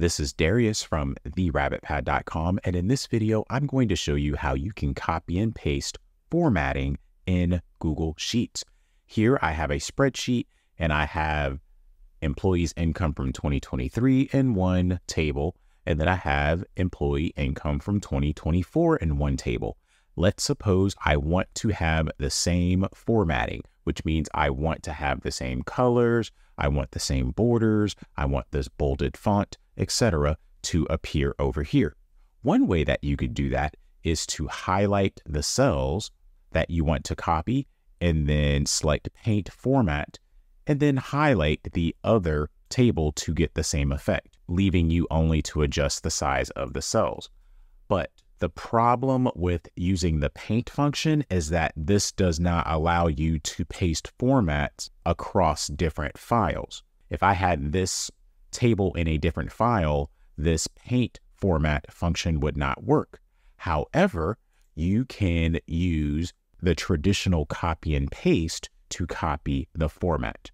This is Darius from therabbitpad.com, and in this video, I'm going to show you how you can copy and paste formatting in Google Sheets. Here I have a spreadsheet and I have employees income from 2023 in one table, and then I have employee income from 2024 in one table. Let's suppose I want to have the same formatting, which means I want to have the same colors, I want the same borders, I want this bolded font, etc. to appear over here. One way that you could do that is to highlight the cells that you want to copy and then select paint format and then highlight the other table to get the same effect, leaving you only to adjust the size of the cells. But the problem with using the paint function is that this does not allow you to paste formats across different files. If I had this table in a different file, this paint format function would not work. However, you can use the traditional copy and paste to copy the format.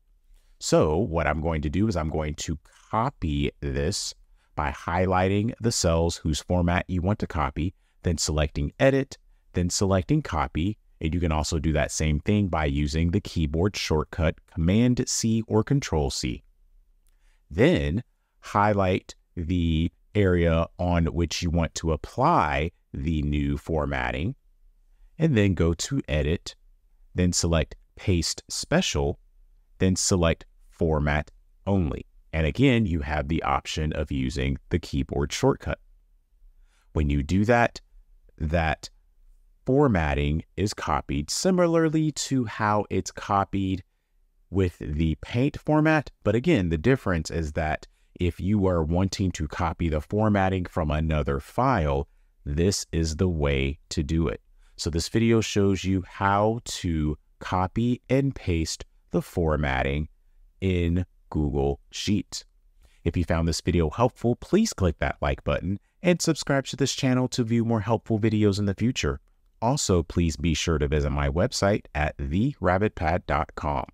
So what I'm going to do is I'm going to copy this by highlighting the cells whose format you want to copy, then selecting edit, then selecting copy. And you can also do that same thing by using the keyboard shortcut Command C or Control C. Then highlight the area on which you want to apply the new formatting, and then go to edit, then select paste special, then select format only. And again, you have the option of using the keyboard shortcut. When you do that, that formatting is copied similarly to how it's copied with the paint format. But again, the difference is that if you are wanting to copy the formatting from another file, this is the way to do it. So this video shows you how to copy and paste the formatting in Google Sheets. If you found this video helpful, please click that like button and subscribe to this channel to view more helpful videos in the future. Also, please be sure to visit my website at therabbitpad.com.